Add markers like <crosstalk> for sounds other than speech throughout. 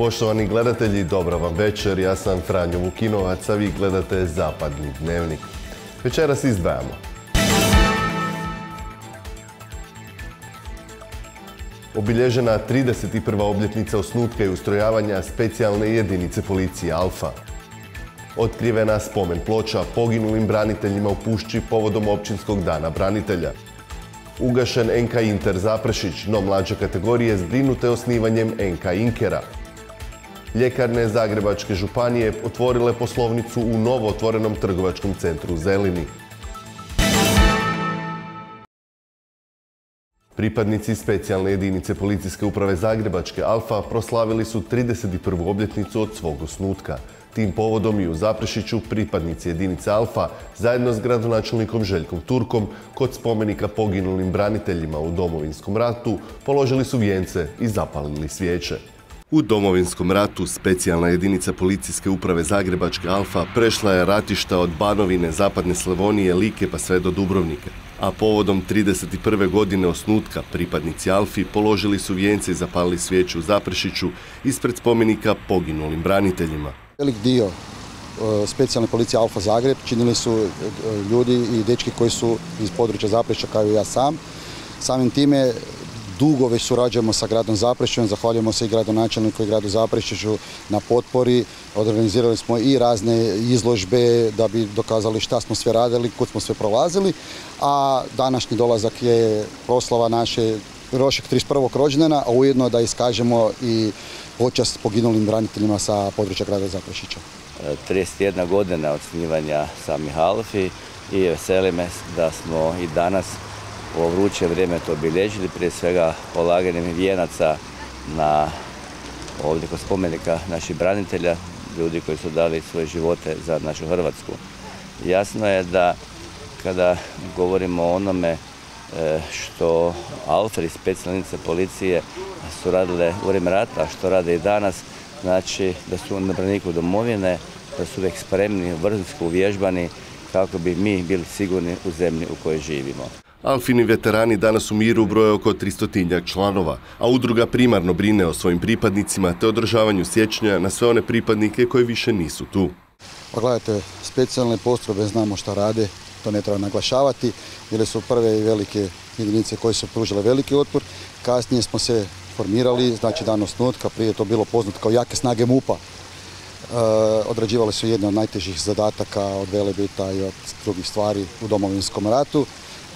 Poštovani gledatelji, dobra vam večer. Ja sam Franjo Vukinovac, a vi gledate Zapadni dnevnik. Večeras izdvajamo. Obilježena 31. obljetnica osnutka i ustrojavanja specijalne jedinice policije Alfa. Otkrivena spomen ploča poginulim braniteljima u Pušći povodom općinskog dana branitelja. Ugašen NK Inter Zaprešić, no mlađe kategorije zbrinute osnivanjem NK Inkera. Ljekarne Zagrebačke županije otvorile poslovnicu u novo otvorenom trgovačkom centru Zelini. Pripadnici specijalne jedinice policijske uprave Zagrebačke Alfa proslavili su 31. obljetnicu od svog osnutka. Tim povodom i u Zaprešiću pripadnici jedinice Alfa zajedno s gradonačelnikom Željkom Turkom kod spomenika poginulim braniteljima u Domovinskom ratu položili su vijence i zapalili svijeće. U Domovinskom ratu specijalna jedinica policijske uprave Zagrebačke Alfa prešla je ratišta od Banovine, Zapadne Slavonije, Like pa sve do Dubrovnika. A povodom 31. godine osnutka pripadnici Alfi položili su vijence i zapalili svijeću u Zaprešiću ispred spomenika poginulim braniteljima. Velik dio e, specijalne policije Alfa Zagreb činili su e, ljudi i dečki koji su iz područja Zaprešića kao i ja sam. Samim time dugo već surađujemo sa gradom Zaprešićem, zahvaljujemo se i gradonačelniku i gradu Zaprešiću na potpori. Organizirali smo i razne izložbe da bi dokazali šta smo sve radili, kud smo sve prolazili, a današnji dolazak je proslava naše Rošek 31. rođendana, a ujedno da iskažemo i počast poginulim braniteljima sa područja grada Zaprešića. 31 godina od snivanja samih Alfi i veseli me da smo i danas u vruće vrijeme to obilježili, prije svega polaganjem vijenaca na ovdje kod spomenika naših branitelja, ljudi koji su dali svoje živote za našu Hrvatsku. Jasno je da kada govorimo o onome e, što Alfred i specijalnice policije su radile u vrijeme rata, što rade i danas, znači da su na braniku domovine, da su uvijek spremni, vrhunsko uvježbani kako bi mi bili sigurni u zemlji u kojoj živimo. Alfini veterani danas u miru broje oko 300 članova, a udruga primarno brine o svojim pripadnicima te održavanju sjećanja na sve one pripadnike koji više nisu tu. Pa gledajte, specijalne postrobe znamo šta rade, to ne treba naglašavati. Bile su prve velike jedinice koje su pružile veliki otpor. Kasnije smo se formirali, znači dan osnutka, prije je to bilo poznato kao jake snage MUPA. E, odrađivali su jedne od najtežih zadataka od velebita i od drugih stvari u domovinskom ratu.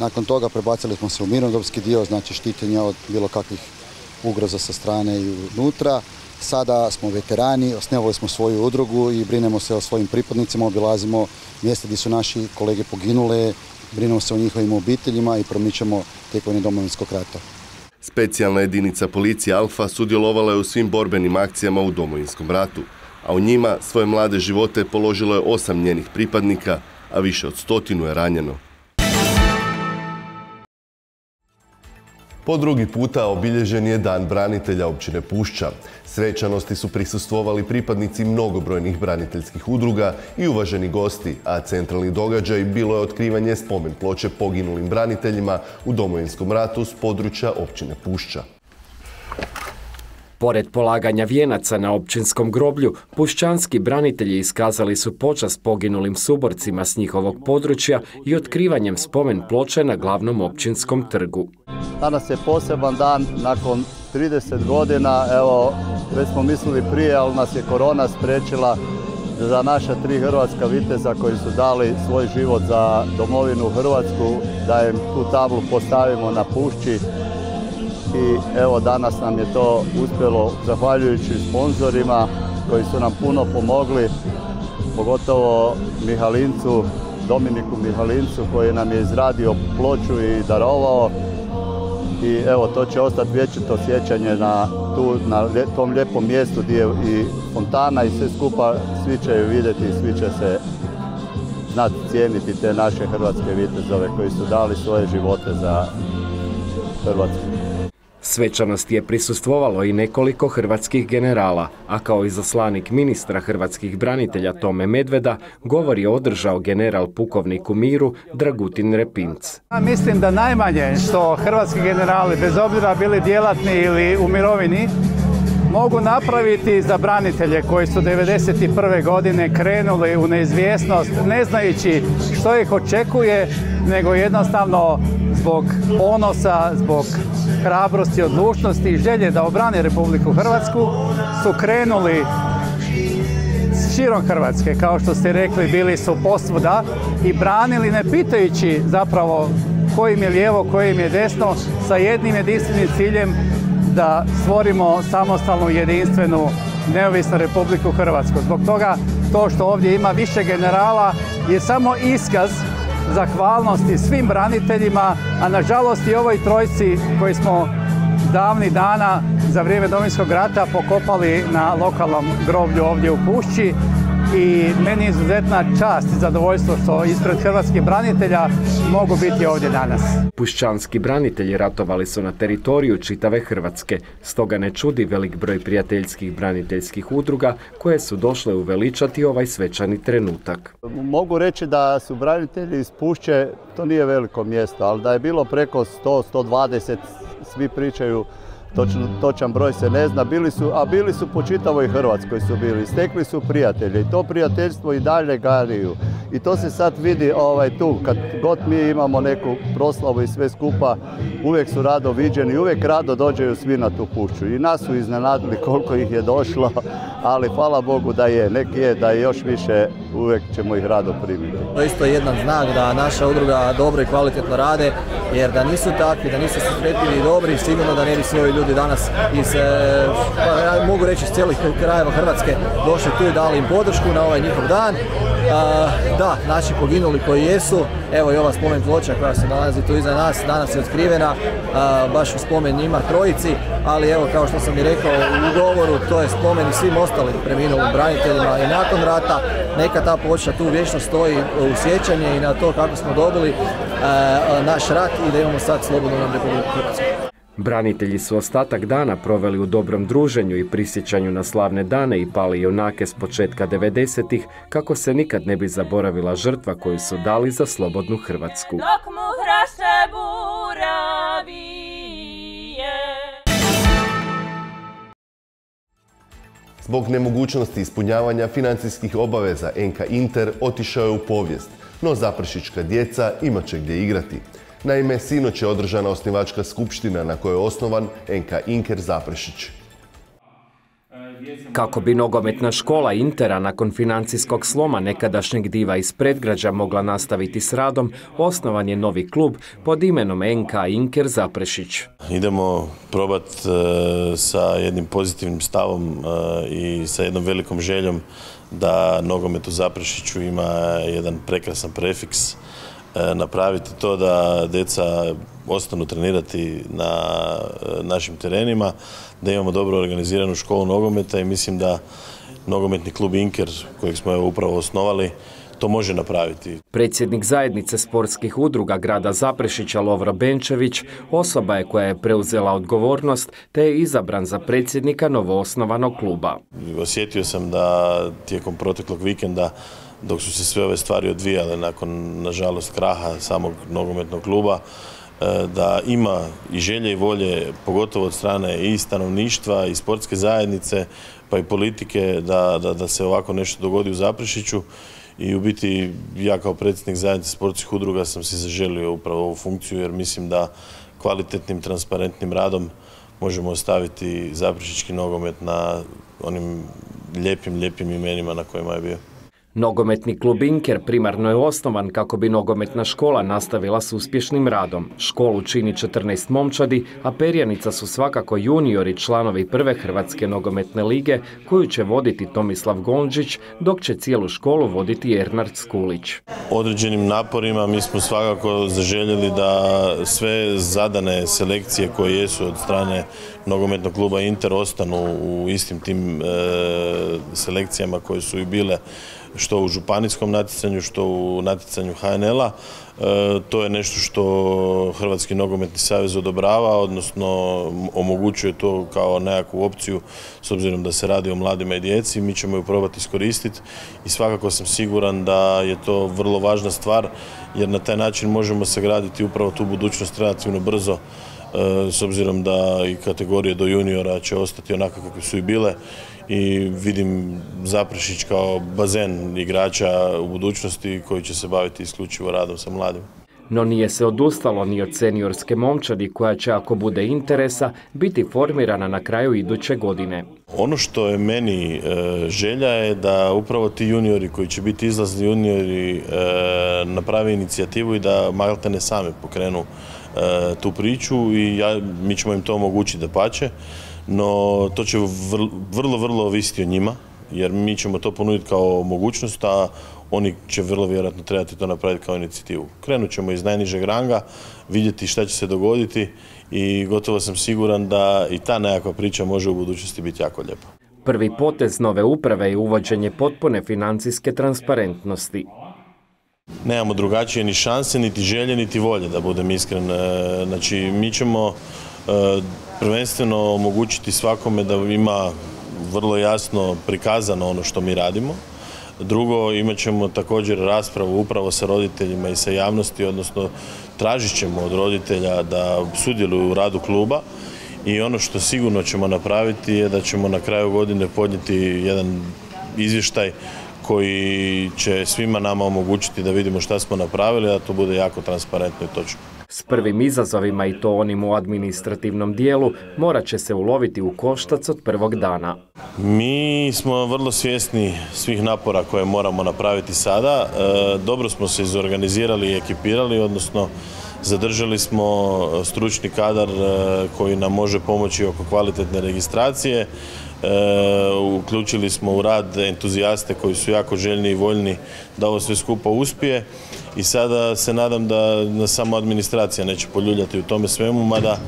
Nakon toga prebacili smo se u mirnodopski dio, znači štitenja od bilo kakvih ugroza sa strane i unutra. Sada smo veterani, osnevali smo svoju udrugu i brinemo se o svojim pripadnicima, obilazimo mjesta gdje su naši kolege poginule, brinemo se o njihovim obiteljima i promičemo tijekovine domovinskog rata. Specijalna jedinica policije Alfa sudjelovala je u svim borbenim akcijama u domovinskom ratu, a u njima svoje mlade živote položilo je osam njenih pripadnika, a više od stotinu je ranjeno. Po drugi puta obilježen je Dan branitelja općine Pušća. Svečanosti su prisustvovali pripadnici mnogobrojnih braniteljskih udruga i uvaženi gosti, a centralni događaj bilo je otkrivanje spomen ploče poginulim braniteljima u Domovinskom ratu s područja općine Pušća. Pored polaganja vijenaca na općinskom groblju, pušćanski branitelji iskazali su počast poginulim suborcima s njihovog područja i otkrivanjem spomen ploče na glavnom općinskom trgu. Danas je poseban dan nakon 30 godina, evo već smo mislili prije, ali nas je korona sprečila za naša tri hrvatska viteza koji su dali svoj život za domovinu Hrvatsku, da im tu tablu postavimo na pušći i evo danas nam je to uspjelo zahvaljujući sponzorima koji su nam puno pomogli, pogotovo Mihalincu, Dominiku Mihalincu koji nam je izradio ploču i darovao i evo to će ostati vječito sjećanje na, tu, na tom lijepom mjestu gdje je i fontana i sve skupa svi će ju vidjeti i svi će se znati cijeniti te naše hrvatske vitezove koji su dali svoje živote za Hrvatsku. Svečanosti je prisustvovalo i nekoliko hrvatskih generala, a kao izaslanik ministra hrvatskih branitelja Tome Medveda govori održao general pukovnik u miru Dragutin Repinc. Mislim da najmanje što hrvatski generali, bez obzira bili djelatni ili u mirovini, mogu napraviti za branitelje koji su 1991. godine krenuli u neizvjesnost ne znajući što ih očekuje, nego jednostavno zbog ponosa, zbog hrabrosti, odlučnosti i želje da obrane Republiku Hrvatsku su krenuli širom Hrvatske, kao što ste rekli, bili su posvuda i branili ne pitajući zapravo kojim je lijevo, kojim je desno, sa jednim jedinstvenim ciljem da stvorimo samostalnu, jedinstvenu, neovisnu Republiku Hrvatsku. Zbog toga to što ovdje ima više generala je samo iskaz zahvalnosti svim braniteljima, a nažalost i ovoj trojci koji smo davni dana za vrijeme Domovinskog rata pokopali na lokalnom groblju ovdje u Pušći i meni je izuzetna čast i zadovoljstvo što ispred hrvatskih branitelja mogu biti ovdje danas. Pušćanski branitelji ratovali su na teritoriju čitave Hrvatske, stoga ne čudi velik broj prijateljskih braniteljskih udruga koje su došle uveličati ovaj svečani trenutak. Mogu reći da su branitelji iz Pušće, to nije veliko mjesto, ali da je bilo preko 100-120, svi pričaju točan broj se ne zna, bili su, a bili su po čitavoj Hrvatskoj su bili, stekli su prijatelje i to prijateljstvo i dalje gariju. I to se sad vidi ovaj, tu, kad god mi imamo neku proslavu i sve skupa, uvijek su rado viđeni, uvijek rado dođeju svi na tu pušću. I nas su iznenadili koliko ih je došlo, ali hvala Bogu da je, neki je, da je još više, uvijek ćemo ih rado primiti. To je isto jedan znak da naša udruga dobro i kvalitetno rade, jer da nisu takvi, da nisu susretljivi i dobri, sigurno da ne bi svoji ljudi danas iz, e, pa ja mogu reći iz cijelih krajeva Hrvatske došli tu i dali im podršku na ovaj njihov dan. Da, naši poginuli koji jesu, evo i ova spomen ploča koja se nalazi tu iza nas, danas je otkrivena, baš u spomen njima trojici, ali evo kao što sam i rekao u govoru, to je spomen svim ostalim preminulim braniteljima i nakon rata, neka ta ploča tu vječno stoji u sjećanje i na to kako smo dobili naš rat i da imamo sad slobodnu nam Republiku Hrvatsku. Branitelji su ostatak dana proveli u dobrom druženju i prisjećanju na slavne dane i pali junake s početka 90-ih kako se nikad ne bi zaboravila žrtva koju su dali za slobodnu Hrvatsku. Dok mu Zbog nemogućnosti ispunjavanja financijskih obaveza NK Inter otišao je u povijest, no zapršička djeca imat će gdje igrati. Naime, sinoć je održana osnivačka skupština na kojoj je osnovan NK Inker Zaprešić. Kako bi nogometna škola Intera nakon financijskog sloma nekadašnjeg diva iz predgrađa mogla nastaviti s radom, osnovan je novi klub pod imenom NK Inker Zaprešić. Idemo probati e, sa jednim pozitivnim stavom e, i sa jednom velikom željom da nogomet u Zaprešiću ima jedan prekrasan prefiks napraviti to da deca ostanu trenirati na e, našim terenima, da imamo dobro organiziranu školu nogometa i mislim da nogometni klub Inker kojeg smo upravo osnovali to može napraviti. Predsjednik zajednice sportskih udruga grada Zaprešića Lovro Benčević osoba je koja je preuzela odgovornost te je izabran za predsjednika novoosnovanog kluba. Osjetio sam da tijekom proteklog vikenda dok su se sve ove stvari odvijale nakon, nažalost, kraha samog nogometnog kluba, e, da ima i želje i volje, pogotovo od strane i stanovništva i sportske zajednice, pa i politike, da, da, da se ovako nešto dogodi u Zaprešiću. I u biti ja kao predsjednik zajednice sportskih udruga sam si zaželio upravo ovu funkciju jer mislim da kvalitetnim, transparentnim radom možemo ostaviti Zaprešićki nogomet na onim lijepim, lijepim imenima na kojima je bio. Nogometni klub Inker primarno je osnovan kako bi nogometna škola nastavila s uspješnim radom. Školu čini 14 momčadi, a perjanica su svakako juniori članovi prve Hrvatske nogometne lige koju će voditi Tomislav Gondžić, dok će cijelu školu voditi Ernard Skulić. Određenim naporima mi smo svakako zaželjeli da sve zadane selekcije koje jesu od strane nogometnog kluba Inter ostanu u istim tim e, selekcijama koje su i bile što u županijskom natjecanju, što u natjecanju HNL-a. E, to je nešto što Hrvatski nogometni savez odobrava, odnosno omogućuje to kao nekakvu opciju s obzirom da se radi o mladima i djeci. Mi ćemo ju probati iskoristiti i svakako sam siguran da je to vrlo važna stvar jer na taj način možemo sagraditi upravo tu budućnost relativno brzo s obzirom da i kategorije do juniora će ostati onako kakve su i bile i vidim Zaprešić kao bazen igrača u budućnosti koji će se baviti isključivo radom sa mladim. No nije se odustalo ni od seniorske momčadi koja će ako bude interesa biti formirana na kraju iduće godine. Ono što je meni e, želja je da upravo ti juniori koji će biti izlazni juniori e, naprave inicijativu i da maltene sami pokrenu e, tu priču i ja, mi ćemo im to omogućiti da pače, no to će vrlo, vrlo ovisiti o njima jer mi ćemo to ponuditi kao mogućnost, a oni će vrlo vjerojatno trebati to napraviti kao inicijativu. Krenut ćemo iz najnižeg ranga, vidjeti šta će se dogoditi i gotovo sam siguran da i ta nekakva priča može u budućnosti biti jako lijepa. Prvi potez nove uprave je uvođenje potpune financijske transparentnosti. Nemamo drugačije ni šanse, niti želje, niti volje, da budem iskren. E, znači, mi ćemo prvenstveno omogućiti svakome da ima vrlo jasno prikazano ono što mi radimo. Drugo, imat ćemo također raspravu upravo sa roditeljima i sa javnosti, odnosno tražit ćemo od roditelja da sudjeluju u radu kluba i ono što sigurno ćemo napraviti je da ćemo na kraju godine podnijeti jedan izvještaj koji će svima nama omogućiti da vidimo šta smo napravili, da to bude jako transparentno i točno. S prvim izazovima i to onim u administrativnom dijelu morat će se uloviti u koštac od prvog dana. Mi smo vrlo svjesni svih napora koje moramo napraviti sada. E, dobro smo se izorganizirali i ekipirali, odnosno zadržali smo stručni kadar e, koji nam može pomoći oko kvalitetne registracije. E, uključili smo u rad entuzijaste koji su jako željni i voljni da ovo sve skupa uspije i sada se nadam da na samo administracija neće poljuljati u tome svemu, mada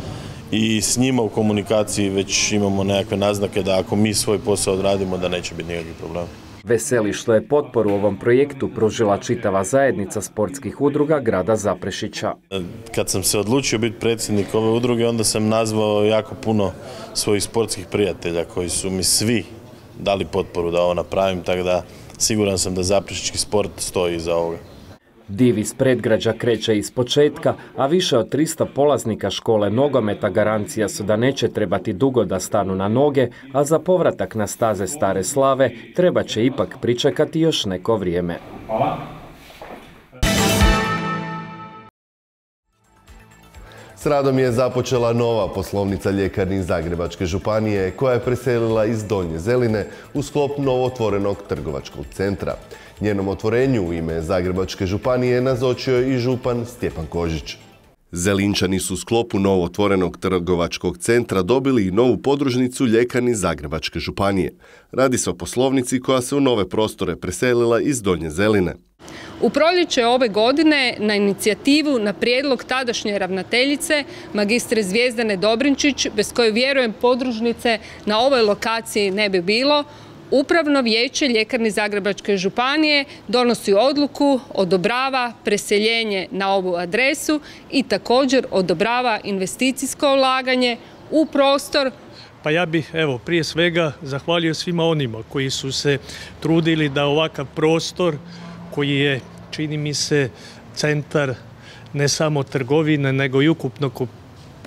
i s njima u komunikaciji već imamo nekakve naznake da ako mi svoj posao odradimo da neće biti nikakvih problema. Veseli što je potporu ovom projektu pružila čitava zajednica sportskih udruga grada Zaprešića. Kad sam se odlučio biti predsjednik ove udruge, onda sam nazvao jako puno svojih sportskih prijatelja koji su mi svi dali potporu da ovo napravim, tako da siguran sam da Zaprešićki sport stoji iza ovoga. Div iz predgrađa kreće iz početka, a više od 300 polaznika škole nogometa garancija su da neće trebati dugo da stanu na noge, a za povratak na staze Stare Slave treba će ipak pričekati još neko vrijeme. Hvala. Radom je započela nova poslovnica ljekarni Zagrebačke županije koja je preselila iz Donje Zeline u sklop novotvorenog trgovačkog centra. Njenom otvorenju u ime Zagrebačke županije nazočio i župan Stjepan Kožić. Zelinčani su u sklopu novotvorenog trgovačkog centra dobili i novu podružnicu ljekarni Zagrebačke županije. Radi se o poslovnici koja se u nove prostore preselila iz Donje Zeline. U proljeće ove godine na inicijativu na prijedlog tadašnje ravnateljice magistre Zvijezdane Dobrinčić, bez koje vjerujem podružnice na ovoj lokaciji ne bi bilo, Upravno vijeće Ljekarni Zagrebačke županije donosi odluku, odobrava preseljenje na ovu adresu i također odobrava investicijsko ulaganje u prostor. Pa ja bih evo prije svega zahvalio svima onima koji su se trudili da ovakav prostor koji je čini mi se centar ne samo trgovine nego i ukupno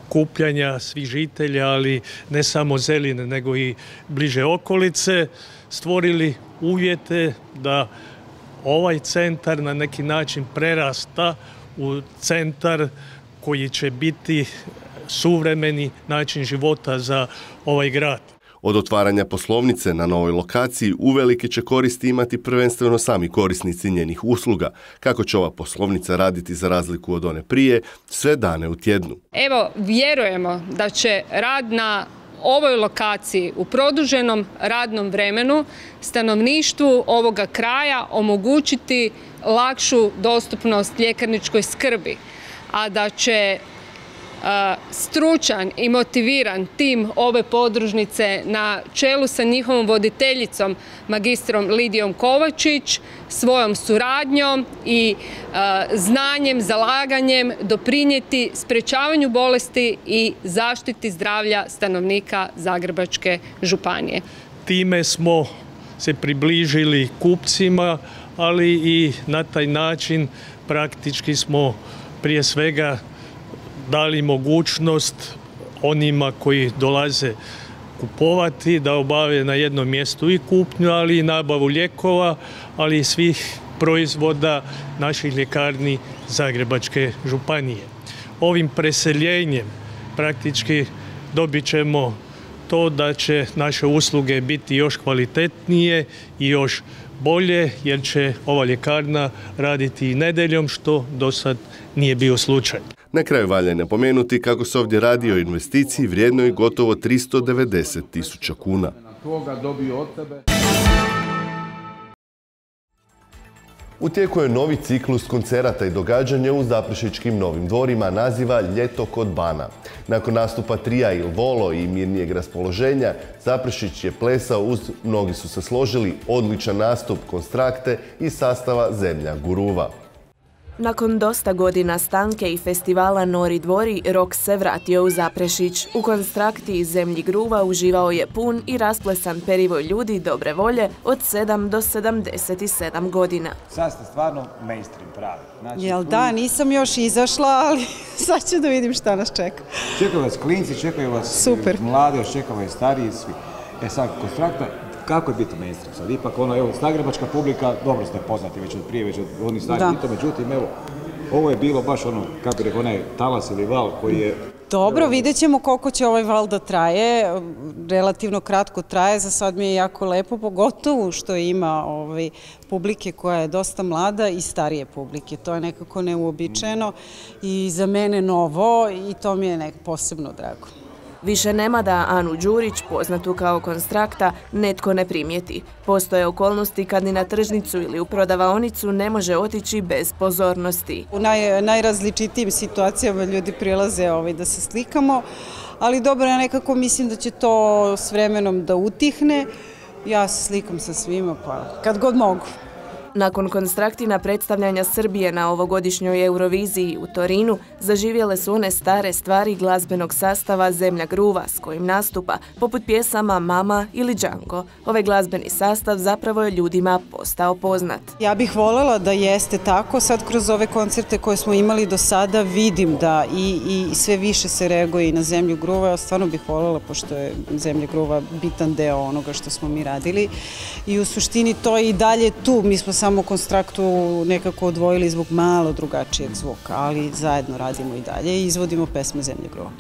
kupljanja svih žitelja, ali ne samo zeline, nego i bliže okolice, stvorili uvjete da ovaj centar na neki način prerasta u centar koji će biti suvremeni način života za ovaj grad. Od otvaranja poslovnice na novoj lokaciji uvelike će koristi imati prvenstveno sami korisnici njenih usluga. Kako će ova poslovnica raditi za razliku od one prije, sve dane u tjednu. Evo, vjerujemo da će rad na ovoj lokaciji u produženom radnom vremenu stanovništvu ovoga kraja omogućiti lakšu dostupnost ljekarničkoj skrbi, a da će stručan i motiviran tim ove podružnice na čelu sa njihovom voditeljicom magistrom Lidijom Kovačić svojom suradnjom i znanjem, zalaganjem doprinijeti sprečavanju bolesti i zaštiti zdravlja stanovnika Zagrebačke županije. Time smo se približili kupcima, ali i na taj način praktički smo prije svega dali mogućnost onima koji dolaze kupovati, da obave na jednom mjestu i kupnju, ali i nabavu lijekova, ali i svih proizvoda naših ljekarni Zagrebačke županije. Ovim preseljenjem praktički dobit ćemo to da će naše usluge biti još kvalitetnije i još bolje jer će ova ljekarna raditi i nedeljom što do sad nije bio slučaj. Na kraju valja napomenuti kako se ovdje radi o investiciji vrijednoj gotovo 390 tisuća kuna. U tijeku je novi ciklus koncerata i događanja u Zaprešičkim novim dvorima naziva Ljeto kod Bana. Nakon nastupa Trija Il Volo i mirnijeg raspoloženja, Zaprešić je plesao uz, mnogi su se složili, odličan nastup konstrakte i sastava Zemlja Guruva. Nakon dosta godina stanke i festivala Nori dvori, Rok se vratio u Zaprešić. U konstrakti iz zemlji gruva uživao je pun i rasplesan perivoj ljudi dobre volje od 7 do 77 godina. Sad ste stvarno mainstream pravi. Znači, Jel da, nisam još izašla, ali <laughs> sad ću da vidim šta nas čeka. Čekaju vas klinci, čekaju vas Super. mlade, čekaju vas stariji, svi. E sad, konstrakta, kako je biti mainstream sad? Ipak ono, evo, zagrebačka publika, dobro ste poznati već od prije, već od onih Da. hita, međutim, evo, ovo je bilo baš ono, kako bi rekao, onaj talas ili val koji je Dobro, vidjet ćemo koliko će ovaj val da traje. Relativno kratko traje, za sad mi je jako lepo, pogotovo što ima ovaj, publike koja je dosta mlada i starije publike. To je nekako neuobičajeno i za mene novo i to mi je nek posebno drago. Više nema da Anu Đurić, poznatu kao konstrakta, netko ne primijeti. Postoje okolnosti kad ni na tržnicu ili u prodavaonicu ne može otići bez pozornosti. U naj, najrazličitijim situacijama ljudi prilaze ovaj, da se slikamo, ali dobro, ja nekako mislim da će to s vremenom da utihne. Ja se slikam sa svima, pa kad god mogu. Nakon konstraktina predstavljanja Srbije na ovogodišnjoj Euroviziji u Torinu, zaživjele su one stare stvari glazbenog sastava Zemlja Gruva s kojim nastupa, poput pjesama Mama ili Django. Ovaj glazbeni sastav zapravo je ljudima postao poznat. Ja bih voljela da jeste tako, sad kroz ove koncerte koje smo imali do sada vidim da i, i sve više se reaguje na Zemlju Gruva, stvarno bih voljela, pošto je Zemlja Gruva bitan deo onoga što smo mi radili i u suštini to je i dalje tu, mi smo samo konstraktu nekako odvojili zbog malo drugačijeg zvuka, ali zajedno radimo i dalje i izvodimo pesme Zemlje Gruva.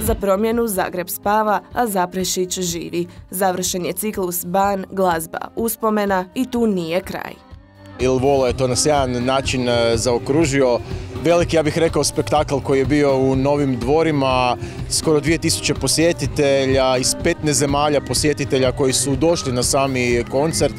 Za promjenu Zagreb spava, a Zaprešić živi. Završen je ciklus Ban, glazba, uspomena i tu nije kraj. Il Volo je to na sjajan način e, zaokružio. Veliki, ja bih rekao, spektakl koji je bio u novim dvorima, skoro 2000 posjetitelja iz 15 zemalja posjetitelja koji su došli na sami koncert.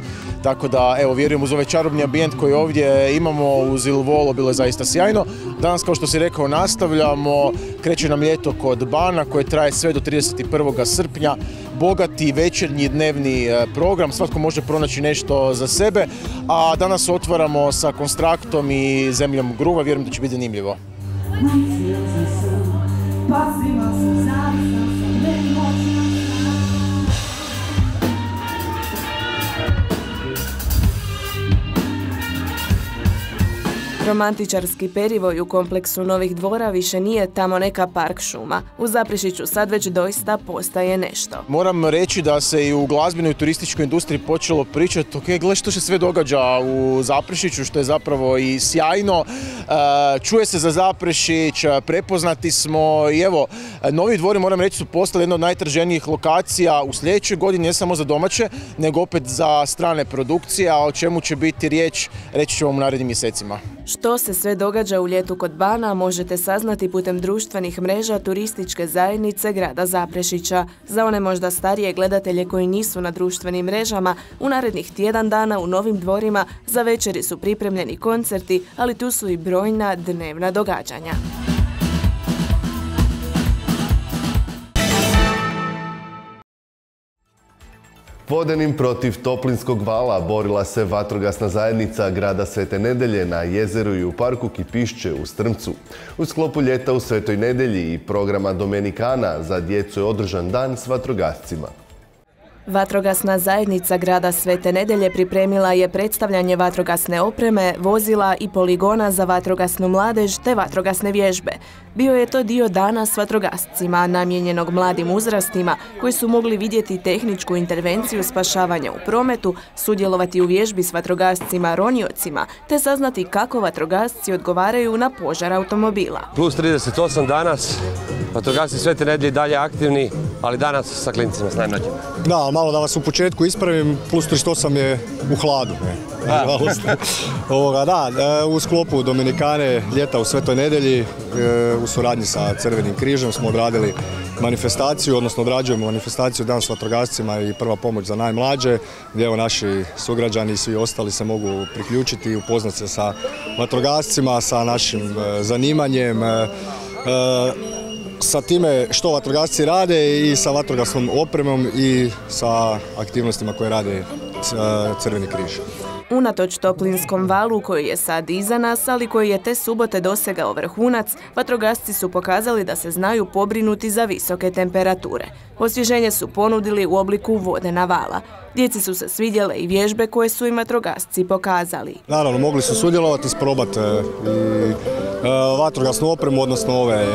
Tako da, evo, vjerujem uz ovaj čarobni ambijent koji ovdje imamo uz Il Volo, bilo je zaista sjajno. Danas, kao što si rekao, nastavljamo. Kreće nam ljeto kod Bana koje traje sve do 31. srpnja. Bogati večernji dnevni e, program, svatko može pronaći nešto za sebe. A danas otvaramo sa Konstraktom i Zemljom Gruva, vjerujem da će biti zanimljivo. Romantičarski perivoj u kompleksu Novih dvora više nije tamo neka park šuma. U Zaprešiću sad već doista postaje nešto. Moram reći da se i u glazbenoj turističkoj industriji počelo pričati, ok, gle što se sve događa u Zaprešiću, što je zapravo i sjajno. E, Čuje se za Zaprešić, e, prepoznati smo i evo, Novi dvori, moram reći, su postali jedna od najtraženijih lokacija u sljedećoj godini, ne samo za domaće, nego opet za strane produkcije, a o čemu će biti riječ, reći ću vam u narednim mjesecima. Što se sve događa u ljetu kod Bana možete saznati putem društvenih mreža turističke zajednice grada Zaprešića. Za one možda starije gledatelje koji nisu na društvenim mrežama, u narednih tjedan dana u novim dvorima za večeri su pripremljeni koncerti, ali tu su i brojna dnevna događanja. Vodenim protiv toplinskog vala borila se vatrogasna zajednica grada Svete Nedelje na jezeru i u parku Kipišće u Strmcu. U sklopu ljeta u Svetoj Nedelji i programa Domenikana za djecu je održan dan s vatrogascima. Vatrogasna zajednica grada Svete Nedelje pripremila je predstavljanje vatrogasne opreme, vozila i poligona za vatrogasnu mladež te vatrogasne vježbe. Bio je to dio dana s vatrogascima, namijenjenog mladim uzrastima, koji su mogli vidjeti tehničku intervenciju spašavanja u prometu, sudjelovati u vježbi s vatrogascima roniocima, te saznati kako vatrogasci odgovaraju na požar automobila. Plus 38 danas, vatrogasci Svete Nedelje dalje aktivni, ali danas sa klincima s najmlađima. Da, malo da vas u početku ispravim, plus 38 je u hladu. Ne? <laughs> Ovoga, da, e, u sklopu Dominikane ljeta u Svetoj nedelji e, u suradnji sa Crvenim križem smo odradili manifestaciju, odnosno odrađujemo manifestaciju Dan s vatrogascima i prva pomoć za najmlađe, gdje evo naši sugrađani i svi ostali se mogu priključiti i upoznati se sa vatrogascima, sa našim e, zanimanjem, sa time što vatrogasci rade i sa vatrogasnom opremom i sa aktivnostima koje rade Crveni križ. Unatoč toplinskom valu koji je sad iza nas, ali koji je te subote dosegao vrhunac, vatrogasci su pokazali da se znaju pobrinuti za visoke temperature. Osvježenje su ponudili u obliku vodena vala. Djeci su se svidjele i vježbe koje su im vatrogasci pokazali. Naravno, mogli su sudjelovati, isprobati e, i e, vatrogasnu opremu, odnosno ove, e,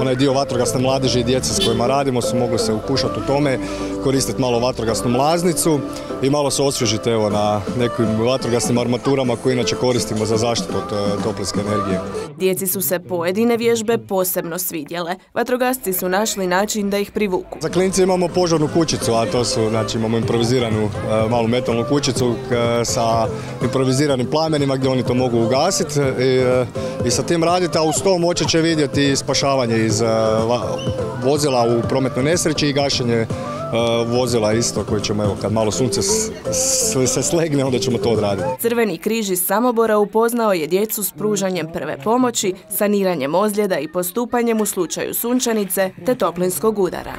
onaj dio vatrogasne mladeže i djece s kojima radimo su mogli se ukušati u tome, koristiti malo vatrogasnu mlaznicu i malo se osvježiti evo, na nekim vatrogasnim armaturama koje inače koristimo za zaštitu od toplinske energije. Djeci su se pojedine vježbe posebno svidjele. Vatrogasci su našli način da ih privuku. Za klince imamo požarnu kućicu, a to su, znači imamo improviziranu e, malu metalnu kućicu sa improviziranim plamenima gdje oni to mogu ugasiti i, e, i sa tim raditi, a uz to moći će vidjeti spašavanje iz e, vozila u prometnoj nesreći i gašenje vozila isto koje ćemo, evo, kad malo sunce se slegne, onda ćemo to odraditi. Crveni križ iz Samobora upoznao je djecu s pružanjem prve pomoći, saniranjem ozljeda i postupanjem u slučaju sunčanice te toplinskog udara.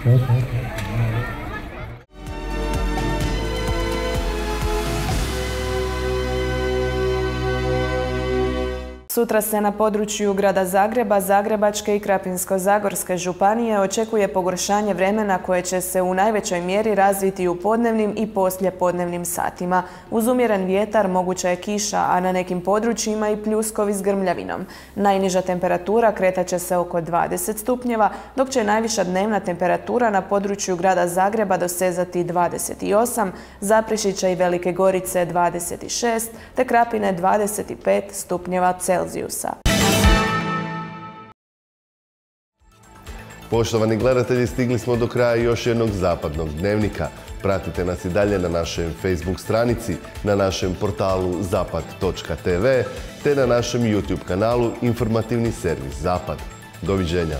Sutra se na području grada Zagreba, Zagrebačke i Krapinsko-Zagorske županije očekuje pogoršanje vremena koje će se u najvećoj mjeri razviti u podnevnim i poslijepodnevnim satima. Uz umjeren vjetar moguća je kiša, a na nekim područjima i pljuskovi s grmljavinom. Najniža temperatura kretaće se oko 20 stupnjeva, dok će najviša dnevna temperatura na području grada Zagreba dosezati 28, Zaprešića i Velike Gorice 26, te Krapine 25 stupnjeva Celsijusa. Celzijusa. Poštovani gledatelji, stigli smo do kraja još jednog zapadnog dnevnika. Pratite nas i dalje na našem Facebook stranici, na našem portalu zapad.tv te na našem YouTube kanalu Informativni servis Zapad. Doviđenja.